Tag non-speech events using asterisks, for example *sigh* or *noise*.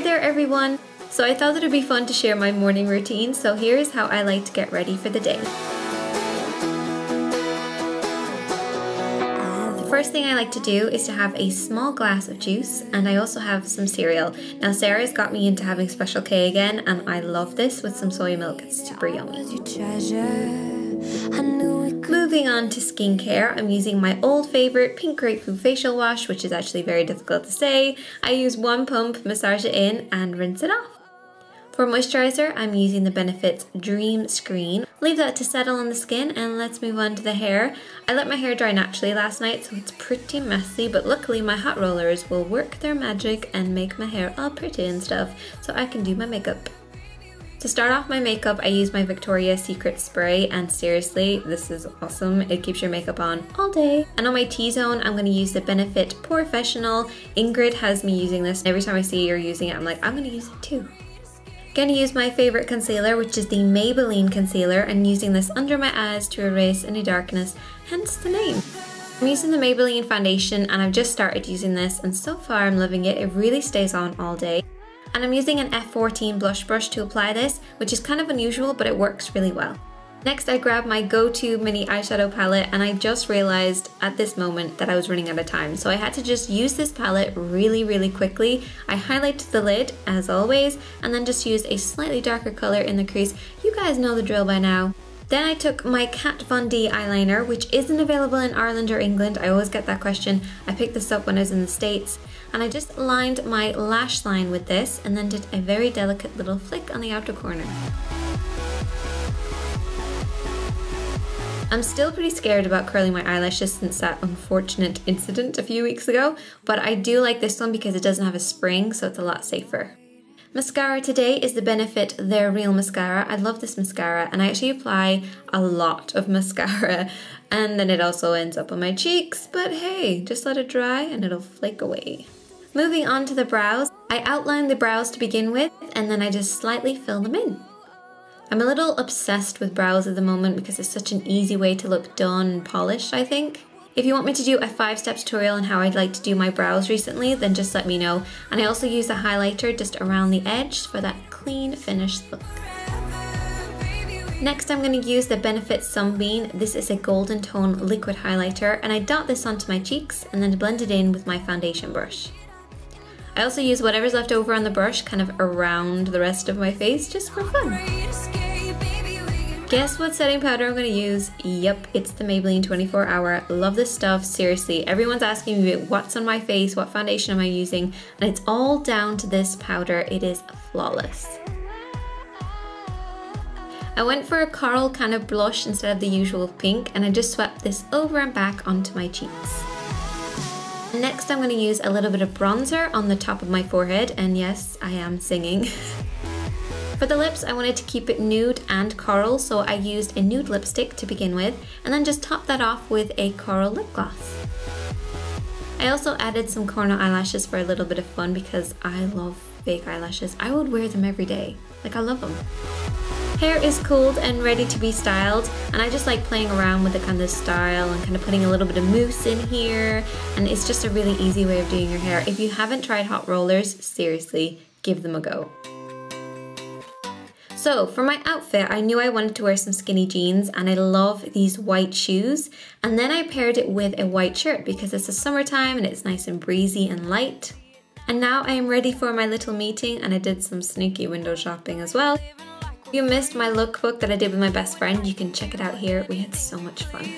Hi there everyone! So I thought it would be fun to share my morning routine, so here is how I like to get ready for the day. The first thing I like to do is to have a small glass of juice and I also have some cereal. Now Sarah's got me into having Special K again and I love this with some soy milk, it's super yummy. Moving on to skincare, I'm using my old favourite pink grapefruit facial wash, which is actually very difficult to say. I use one pump, massage it in and rinse it off. For moisturizer, I'm using the Benefits Dream Screen. Leave that to settle on the skin and let's move on to the hair. I let my hair dry naturally last night so it's pretty messy but luckily my hot rollers will work their magic and make my hair all pretty and stuff so I can do my makeup. To start off my makeup, I use my Victoria's Secret spray and seriously, this is awesome. It keeps your makeup on all day. And on my T-zone, I'm gonna use the Benefit Porefessional. Ingrid has me using this. Every time I see her using it, I'm like, I'm gonna use it too. Gonna use my favorite concealer, which is the Maybelline concealer, and using this under my eyes to erase any darkness, hence the name. I'm using the Maybelline foundation and I've just started using this and so far I'm loving it. It really stays on all day. And I'm using an F14 blush brush to apply this, which is kind of unusual, but it works really well. Next I grabbed my go-to mini eyeshadow palette and I just realized at this moment that I was running out of time. So I had to just use this palette really, really quickly. I highlighted the lid as always and then just used a slightly darker color in the crease. You guys know the drill by now. Then I took my Kat Von D eyeliner, which isn't available in Ireland or England. I always get that question. I picked this up when I was in the States. And I just lined my lash line with this and then did a very delicate little flick on the outer corner. I'm still pretty scared about curling my eyelashes since that unfortunate incident a few weeks ago, but I do like this one because it doesn't have a spring, so it's a lot safer. Mascara today is the Benefit They're Real Mascara. I love this mascara and I actually apply a lot of mascara and then it also ends up on my cheeks, but hey, just let it dry and it'll flake away. Moving on to the brows, I outline the brows to begin with and then I just slightly fill them in. I'm a little obsessed with brows at the moment because it's such an easy way to look done and polished, I think. If you want me to do a five step tutorial on how I'd like to do my brows recently, then just let me know. And I also use a highlighter just around the edge for that clean finished look. Next I'm going to use the Benefit Sunbeam. This is a golden tone liquid highlighter and I dot this onto my cheeks and then blend it in with my foundation brush. I also use whatever's left over on the brush kind of around the rest of my face just for fun. Guess what setting powder I'm going to use? Yep, it's the Maybelline 24 Hour. Love this stuff, seriously. Everyone's asking me what's on my face, what foundation am I using, and it's all down to this powder. It is flawless. I went for a coral kind of blush instead of the usual pink, and I just swept this over and back onto my cheeks. Next I'm going to use a little bit of bronzer on the top of my forehead, and yes, I am singing. *laughs* For the lips, I wanted to keep it nude and coral, so I used a nude lipstick to begin with, and then just top that off with a coral lip gloss. I also added some corner eyelashes for a little bit of fun because I love fake eyelashes. I would wear them every day. Like, I love them. Hair is cooled and ready to be styled, and I just like playing around with the kind of style and kind of putting a little bit of mousse in here, and it's just a really easy way of doing your hair. If you haven't tried hot rollers, seriously, give them a go. So for my outfit, I knew I wanted to wear some skinny jeans and I love these white shoes. And then I paired it with a white shirt because it's the summertime and it's nice and breezy and light. And now I am ready for my little meeting and I did some sneaky window shopping as well. If you missed my lookbook that I did with my best friend, you can check it out here. We had so much fun.